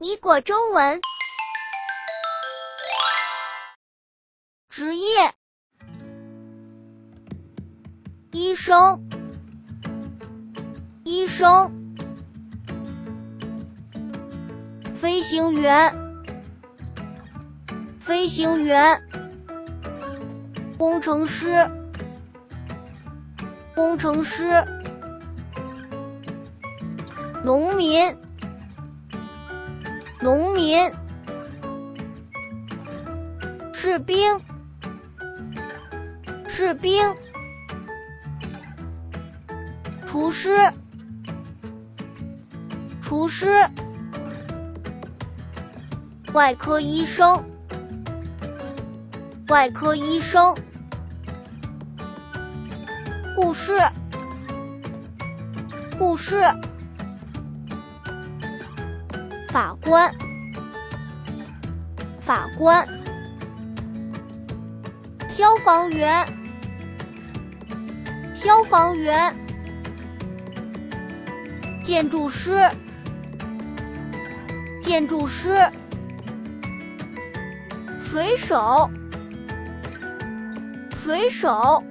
米果中文。职业：医生，医生；飞行员，飞行员；工程师，工程师；农民。农民，士兵，士兵，厨师，厨师，外科医生，外科医生，护士，护士。法官，法官；消防员，消防员；建筑师，建筑师；水手，水手。